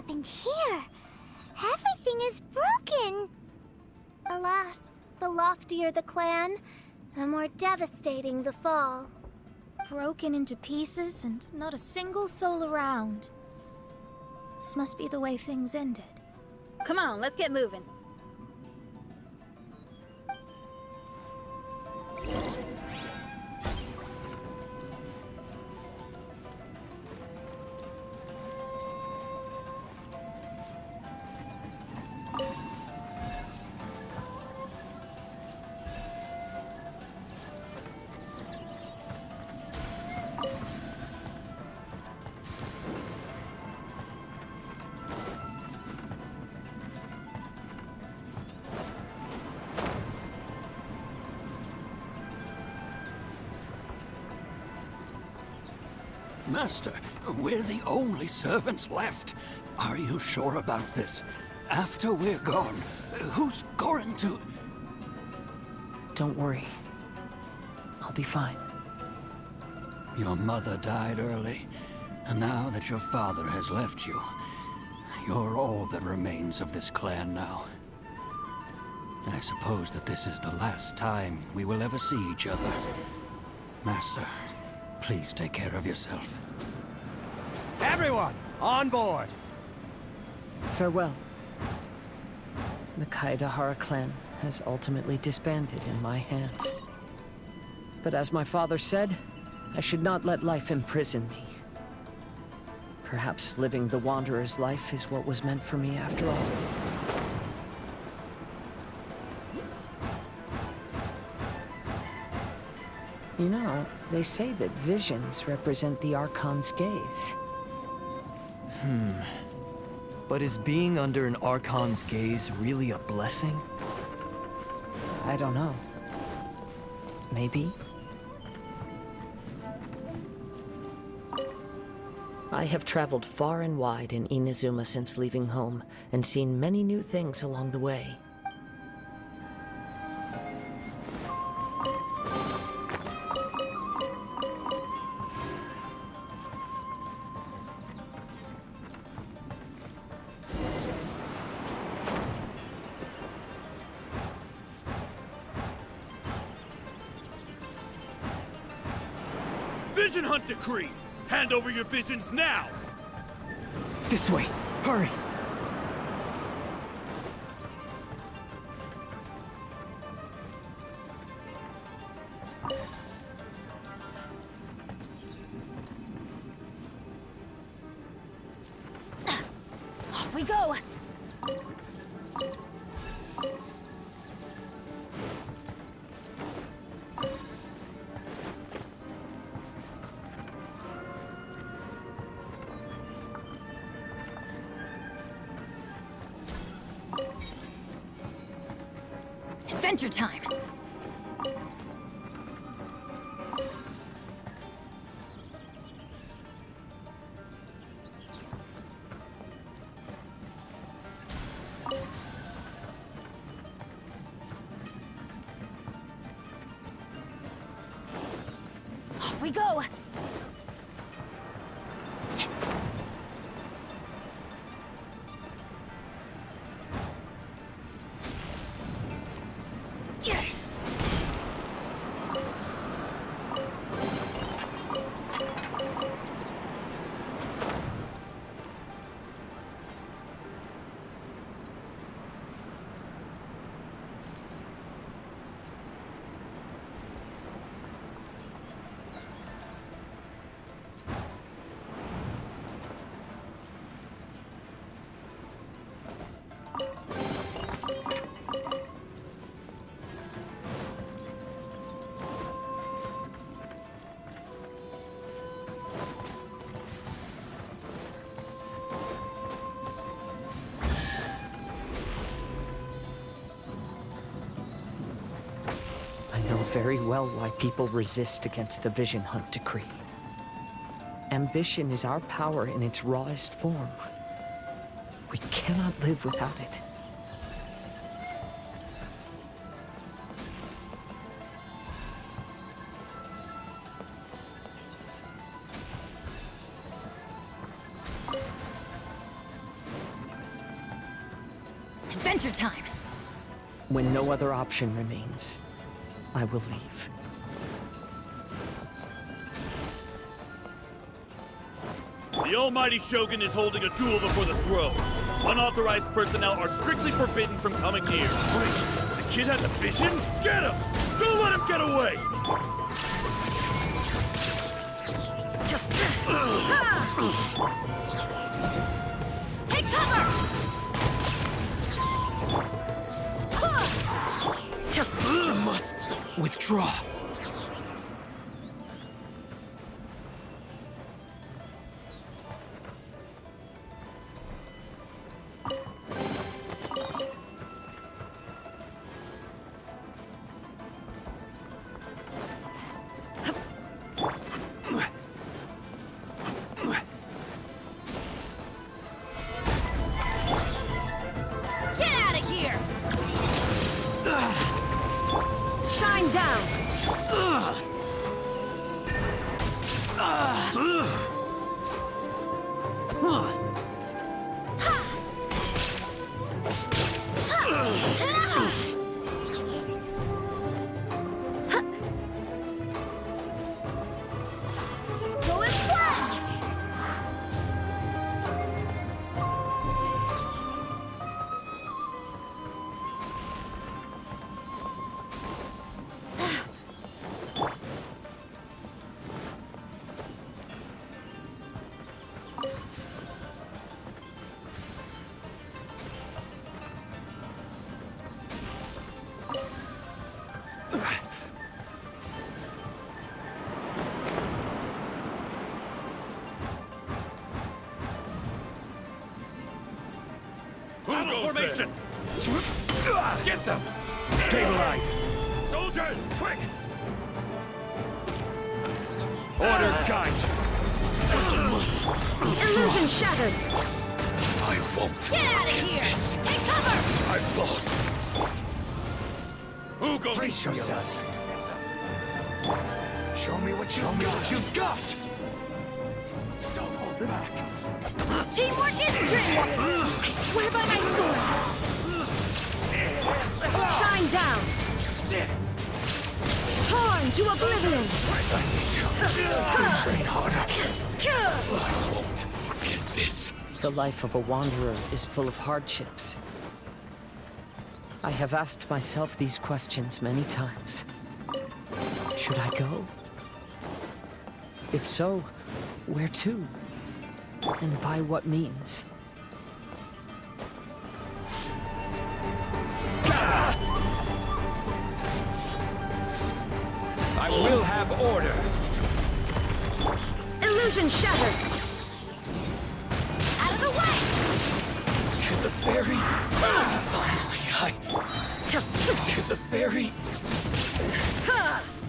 happened here? Everything is broken. Alas, the loftier the clan, the more devastating the fall. Broken into pieces and not a single soul around. This must be the way things ended. Come on, let's get moving. Master, we're the only servants left. Are you sure about this? After we're gone, who's going to... Don't worry. I'll be fine. Your mother died early, and now that your father has left you, you're all that remains of this clan now. I suppose that this is the last time we will ever see each other. Master, please take care of yourself. Everyone, on board! Farewell. The Kaedehara clan has ultimately disbanded in my hands. But as my father said, I should not let life imprison me. Perhaps living the Wanderer's life is what was meant for me after all. You know, they say that visions represent the Archon's gaze. Hmm. But is being under an Archon's gaze really a blessing? I don't know. Maybe? I have traveled far and wide in Inazuma since leaving home, and seen many new things along the way. Vision Hunt Decree! Hand over your visions now! This way! Hurry! We go! Very well why people resist against the Vision Hunt decree. Ambition is our power in its rawest form. We cannot live without it. Adventure time! When no other option remains, I will leave. The almighty Shogun is holding a duel before the throne. Unauthorized personnel are strictly forbidden from coming near. Wait, the kid has a vision? Get him! Don't let him get away! withdraw. Get out of here! Shine down! Go Who goes formation! Get them! Stabilize! Soldiers, quick! Order guide Illusion shattered! I won't. Get out of here! Take cover! I've lost. Who goes Brace yourself. Show me what you Show me what you've got! Don't hold back. Teamwork is dreamwork! I swear by my sword! Shine down! Torn to oblivion! I need to train harder. I won't forget this. The life of a wanderer is full of hardships. I have asked myself these questions many times. Should I go? If so, where to? And by what means? I will have order. Illusion shattered! Out of the way! To the ferry. Ah, Finally, I. To the ferry. Finally,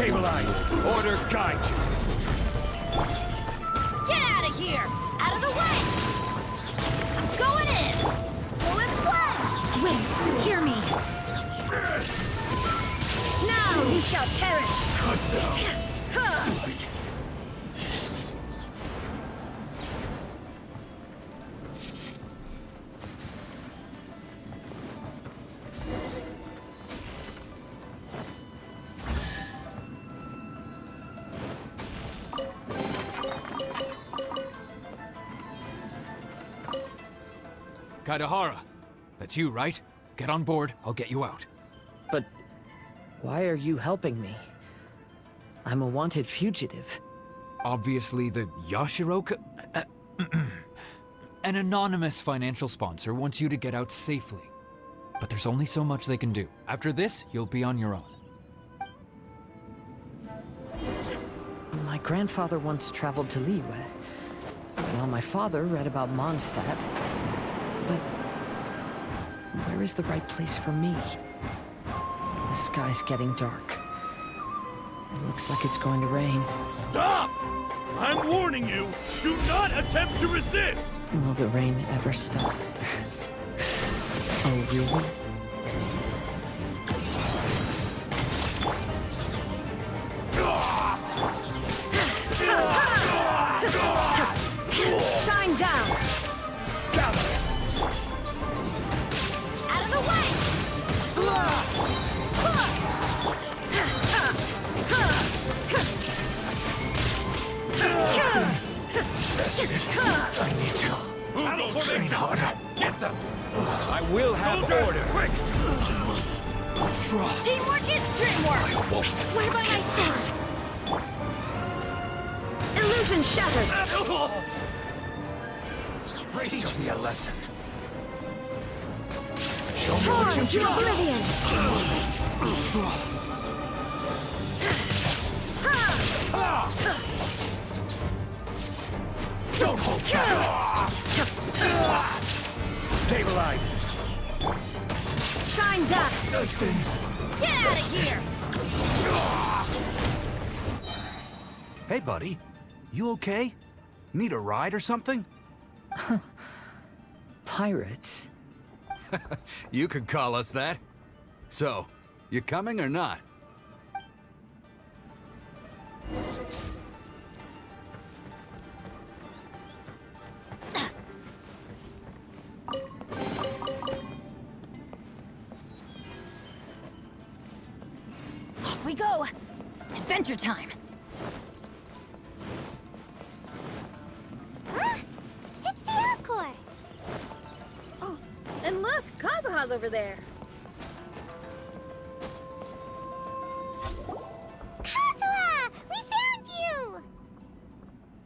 stabilize. Order guide you. Get out of here! Out of the way! I'm going in! Go and splash! Wait, hear me. Now he shall perish! Kaedehara. That's you, right? Get on board, I'll get you out. But why are you helping me? I'm a wanted fugitive. Obviously, the Yashiroka. An anonymous financial sponsor wants you to get out safely. But there's only so much they can do. After this, you'll be on your own. My grandfather once traveled to Liyue, while my father read about Mondstadt. But where is the right place for me? The sky's getting dark. It looks like it's going to rain. Stop! I'm warning you, do not attempt to resist! Will the rain ever stop? oh, really? Is dreamwork! won't I swear by my sword! Illusion shattered! Teach me a lesson. Show me what Torn you've to got. oblivion! Don't hold back. Stabilize. Shine down! Nothing. Get out of here! Hey, buddy. You okay? Need a ride or something? Pirates? You could call us that. So, you coming or not? Go! Adventure time! Huh? It's the Alcor! Oh, and look, Kazuha's over there. Kazuha! We found you!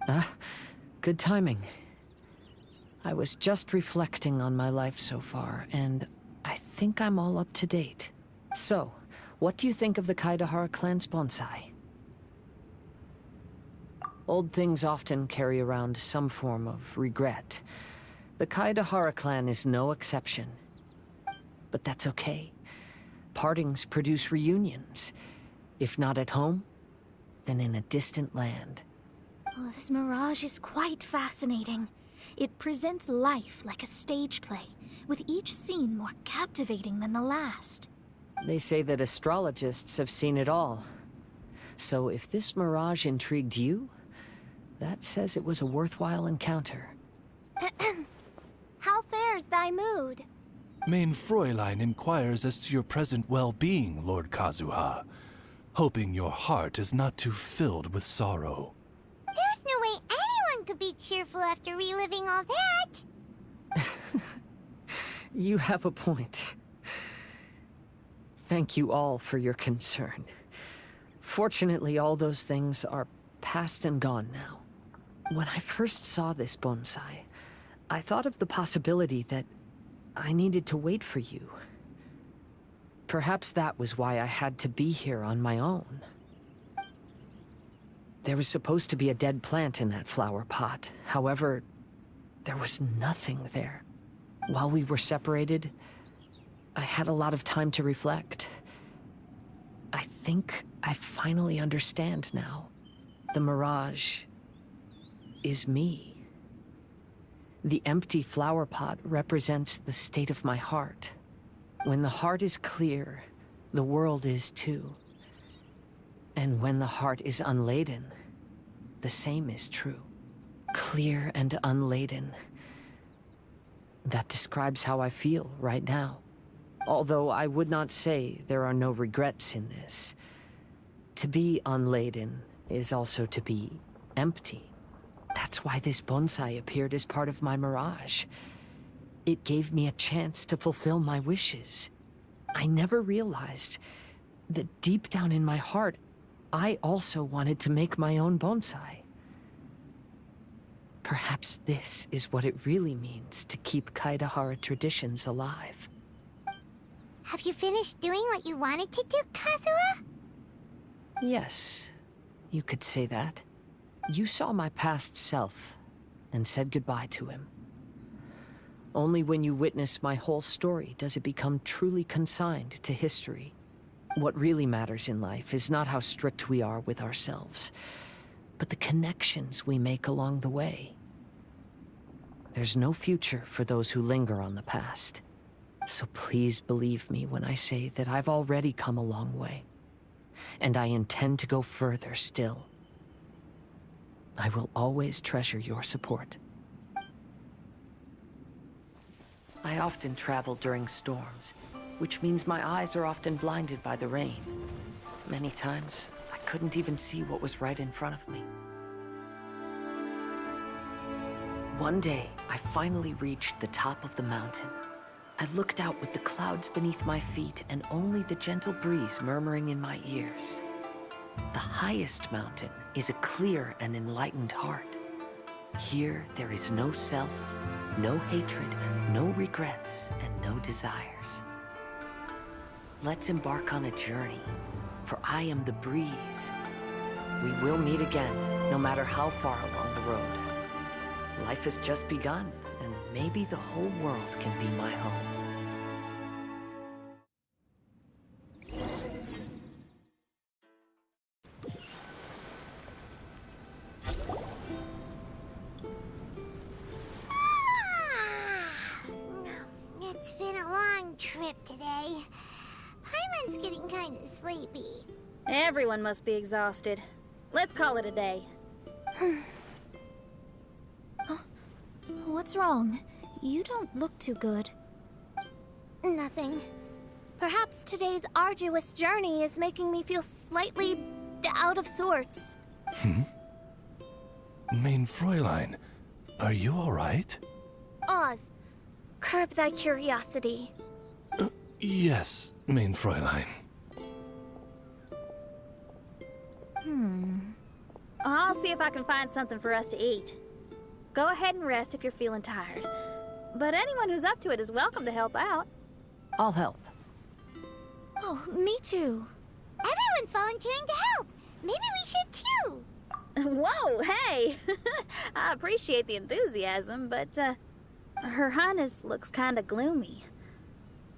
Ah, good timing. I was just reflecting on my life so far, and I think I'm all up to date. So, what do you think of the Kaedehara clan's bonsai? Old things often carry around some form of regret. The Kaedehara clan is no exception. But that's okay. Partings produce reunions. If not at home, then in a distant land. Oh, this mirage is quite fascinating. It presents life like a stage play, with each scene more captivating than the last. They say that astrologists have seen it all. So if this mirage intrigued you, that says it was a worthwhile encounter. How fares thy mood? Mein Fräulein inquires as to your present well-being, Lord Kazuha, hoping your heart is not too filled with sorrow. There's no way anyone could be cheerful after reliving all that! You have a point. Thank you all for your concern. Fortunately, all those things are past and gone now. When I first saw this bonsai, I thought of the possibility that I needed to wait for you. Perhaps that was why I had to be here on my own. There was supposed to be a dead plant in that flower pot. However, there was nothing there. While we were separated, I had a lot of time to reflect. I think I finally understand now. The mirage is me. The empty flower pot represents the state of my heart. When the heart is clear, the world is too. And when the heart is unladen, the same is true. Clear and unladen. That describes how I feel right now. Although I would not say there are no regrets in this. To be unladen is also to be empty. That's why this bonsai appeared as part of my mirage. It gave me a chance to fulfill my wishes. I never realized that deep down in my heart, I also wanted to make my own bonsai. Perhaps this is what it really means to keep Kaedehara traditions alive. Have you finished doing what you wanted to do, Kazuha? Yes, you could say that. You saw my past self and said goodbye to him. Only when you witness my whole story does it become truly consigned to history. What really matters in life is not how strict we are with ourselves, but the connections we make along the way. There's no future for those who linger on the past. So please believe me when I say that I've already come a long way. And I intend to go further still. I will always treasure your support. I often travel during storms, which means my eyes are often blinded by the rain. Many times, I couldn't even see what was right in front of me. One day, I finally reached the top of the mountain. I looked out with the clouds beneath my feet and only the gentle breeze murmuring in my ears. The highest mountain is a clear and enlightened heart. Here, there is no self, no hatred, no regrets, and no desires. Let's embark on a journey, for I am the breeze. We will meet again, no matter how far along the road. Life has just begun, maybe the whole world can be my home. Ah, it's been a long trip today. Paimon's getting kind of sleepy. Everyone must be exhausted. Let's call it a day. What's wrong? You don't look too good. Nothing. Perhaps today's arduous journey is making me feel slightly out of sorts. Hmm? Mein Fräulein, are you alright? Oz, curb thy curiosity. Yes, Mein Fräulein. Hmm. I'll see if I can find something for us to eat. Go ahead and rest if you're feeling tired. But anyone who's up to it is welcome to help out. I'll help. Oh, me too. Everyone's volunteering to help. Maybe we should too. Whoa, hey! I appreciate the enthusiasm, but, uh, Her Highness looks kinda gloomy.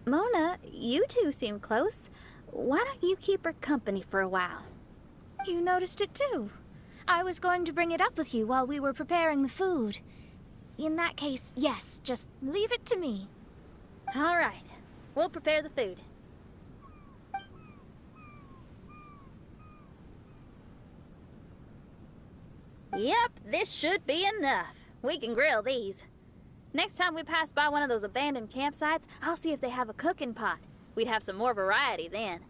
Mona, you two seem close. Why don't you keep her company for a while? You noticed it too. I was going to bring it up with you while we were preparing the food. In that case, yes, just leave it to me. All right, we'll prepare the food. Yep, this should be enough. We can grill these. Next time we pass by one of those abandoned campsites, I'll see if they have a cooking pot. We'd have some more variety then.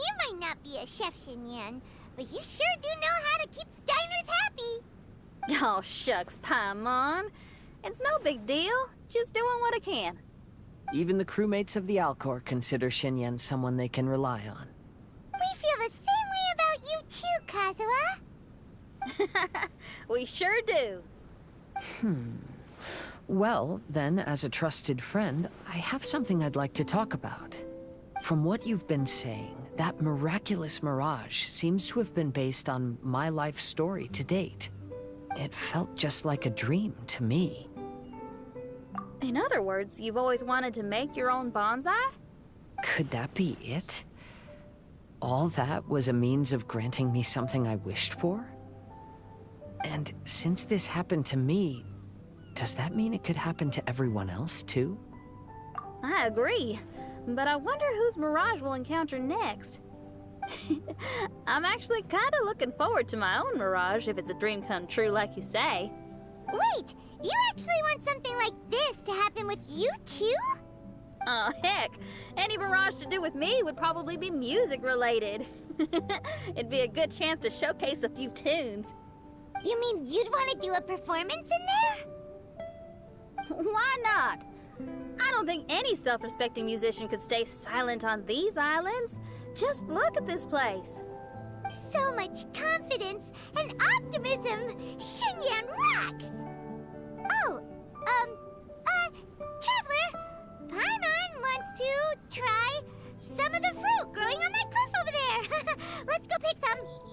You might not be a chef, Xinyan, but you sure do know how to keep the diners happy. Oh, shucks, Paimon. It's no big deal. Just doing what I can. Even the crewmates of the Alcor consider Xinyan someone they can rely on. We feel the same way about you too, Kazuha. we sure do. Hmm. Well, then, as a trusted friend, I have something I'd like to talk about. From what you've been saying, that miraculous mirage seems to have been based on my life story to date. It felt just like a dream to me. In other words, you've always wanted to make your own bonsai? Could that be it? All that was a means of granting me something I wished for? And since this happened to me, does that mean it could happen to everyone else, too? I agree. But I wonder whose Mirage we'll encounter next. I'm actually kinda looking forward to my own Mirage if it's a dream come true like you say. Wait, you actually want something like this to happen with you too? Oh, heck. Any Mirage to do with me would probably be music related. It'd be a good chance to showcase a few tunes. You mean you'd want to do a performance in there? Why not? I don't think any self respecting musician could stay silent on these islands. Just look at this place. So much confidence and optimism! Xinyan rocks! Oh, um, uh, Traveler, Paimon wants to try some of the fruit growing on that cliff over there. Let's go pick some.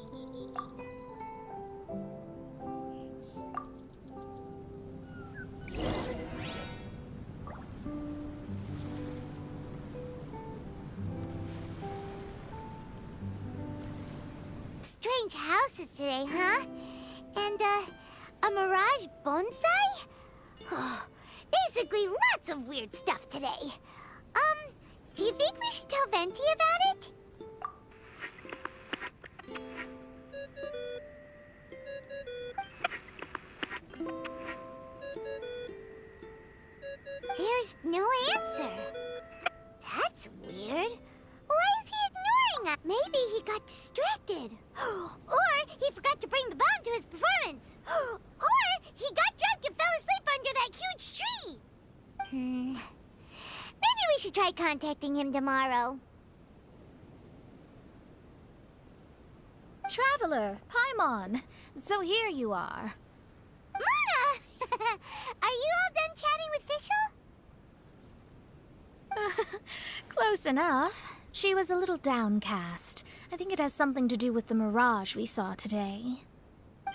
Strange houses today, huh? And, uh, a mirage bonsai? Oh, basically, lots of weird stuff today. Um, do you think we should tell Venti about it? There's no answer. That's weird. Why is he ignoring us? Maybe he got distracted. or he forgot to bring the bomb to his performance. or he got drunk and fell asleep under that huge tree. Hmm. Maybe we should try contacting him tomorrow. Traveler, Paimon. So here you are. Mona! Are you all done chatting with Fischl? Close enough. She was a little downcast. I think it has something to do with the mirage we saw today.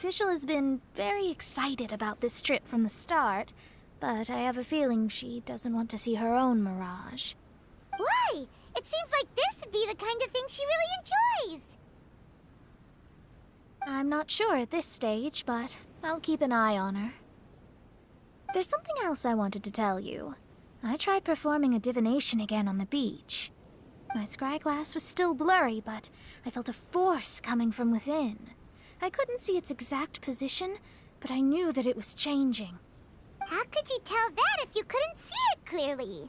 Fischl has been very excited about this trip from the start, but I have a feeling she doesn't want to see her own mirage. Why? It seems like this would be the kind of thing she really enjoys. I'm not sure at this stage, but I'll keep an eye on her. There's something else I wanted to tell you. I tried performing a divination again on the beach. My scryglass was still blurry, but I felt a force coming from within. I couldn't see its exact position, but I knew that it was changing. How could you tell that if you couldn't see it clearly?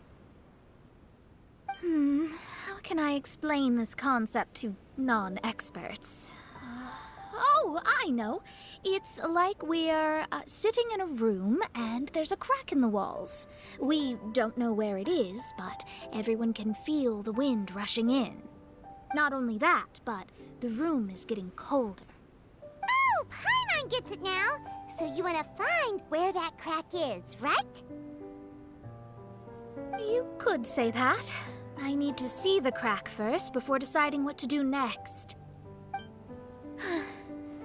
Hmm, how can I explain this concept to non experts? Uh, oh, I know. It's like we're uh, sitting in a room and there's a crack in the walls. We don't know where it is, but everyone can feel the wind rushing in. Not only that, but the room is getting colder. Oh, Paimon gets it now. So you want to find where that crack is, right? You could say that. I need to see the crack first before deciding what to do next.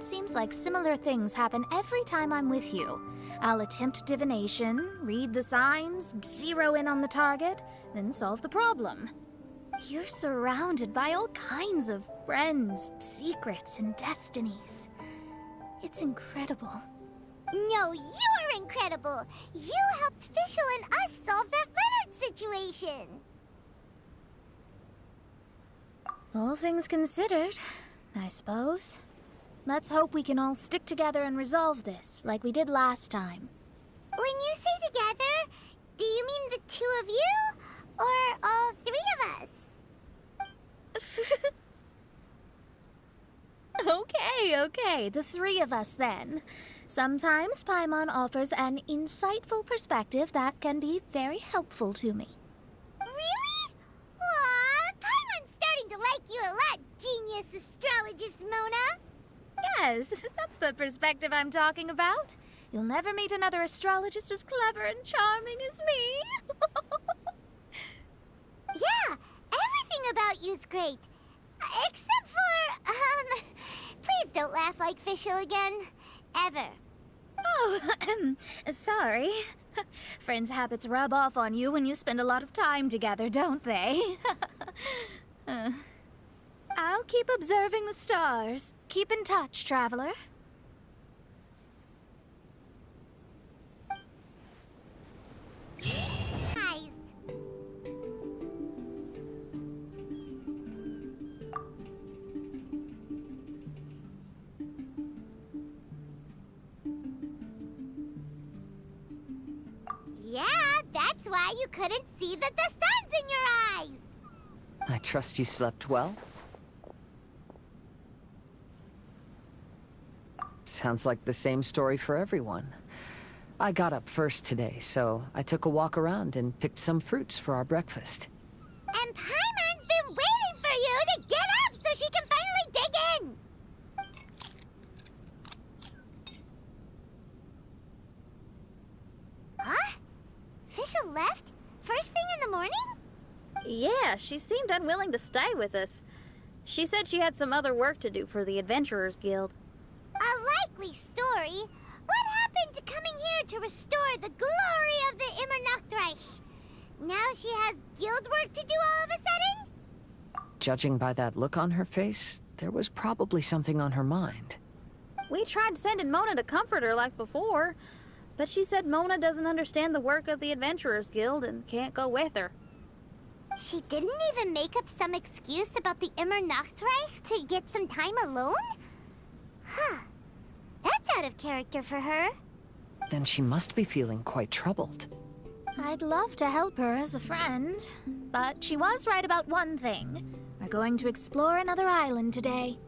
Seems like similar things happen every time I'm with you. I'll attempt divination, read the signs, zero in on the target, then solve the problem. You're surrounded by all kinds of friends, secrets, and destinies. It's incredible. No, you're incredible. You helped Fischl and us solve that Leonard situation. All things considered, I suppose. Let's hope we can all stick together and resolve this, like we did last time. When you say together, do you mean the two of you? Or all three of us? okay, okay, the three of us then. Sometimes Paimon offers an insightful perspective that can be very helpful to me. Really? Aw, Paimon's starting to like you a lot, genius astrologist Mona. Yes, that's the perspective I'm talking about. You'll never meet another astrologist as clever and charming as me. yeah, everything about you's great. Except for, um, please don't laugh like Fischl again. Ever. Oh, sorry. Friends' habits rub off on you when you spend a lot of time together, don't they? uh, I'll keep observing the stars. Keep in touch, traveler. Nice. Yeah, that's why you couldn't see that the sun's in your eyes. I trust you slept well? Sounds like the same story for everyone. I got up first today, so I took a walk around and picked some fruits for our breakfast. And Paimon's been waiting for you to get up so she can finally dig in! Huh? Fischl left? First thing in the morning? Yeah, she seemed unwilling to stay with us. She said she had some other work to do for the Adventurers Guild. A. What happened to coming here to restore the glory of the Immernachtreich? Now she has guild work to do all of a sudden? Judging by that look on her face, there was probably something on her mind. We tried sending Mona to comfort her like before, but she said Mona doesn't understand the work of the Adventurers Guild and can't go with her. She didn't even make up some excuse about the Immernachtreich to get some time alone? Huh. That's out of character for her. Then she must be feeling quite troubled. I'd love to help her as a friend, but she was right about one thing. We're going to explore another island today.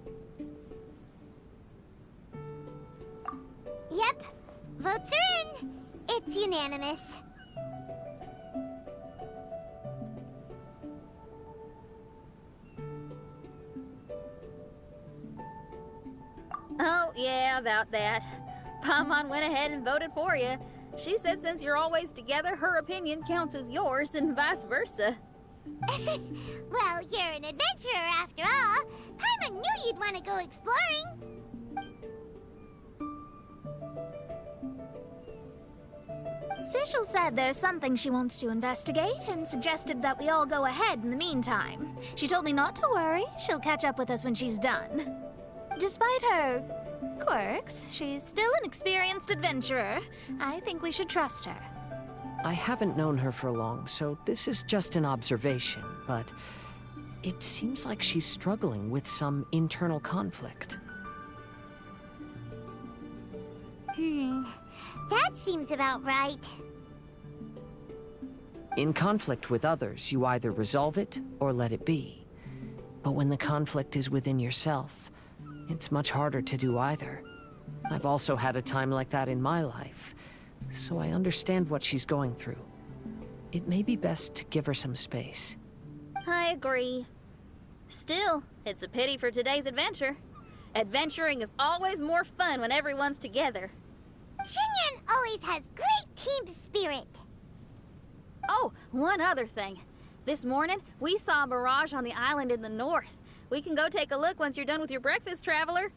Yep. Votes are in. It's unanimous. Oh, yeah, about that. Paimon went ahead and voted for you. She said since you're always together, her opinion counts as yours and vice versa. well, you're an adventurer after all. Paimon knew you'd want to go exploring. Fischl said there's something she wants to investigate and suggested that we all go ahead in the meantime. She told me not to worry, she'll catch up with us when she's done. Despite her quirks, she's still an experienced adventurer. I think we should trust her. I haven't known her for long, so this is just an observation, but it seems like she's struggling with some internal conflict. Hmm. That seems about right. In conflict with others, you either resolve it or let it be. But when the conflict is within yourself, it's much harder to do either. I've also had a time like that in my life, so I understand what she's going through. It may be best to give her some space. I agree. Still, it's a pity for today's adventure. Adventuring is always more fun when everyone's together. Xinyan always has great team spirit. Oh, one other thing. This morning, we saw a mirage on the island in the north. We can go take a look once you're done with your breakfast, traveler.